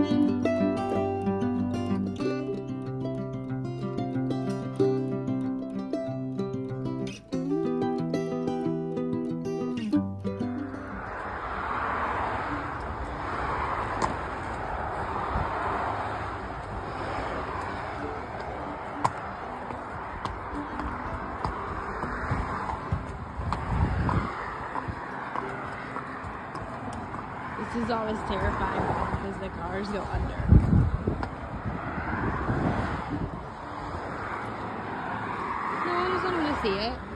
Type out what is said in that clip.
Música is always terrifying because the cars go under. No, to see it.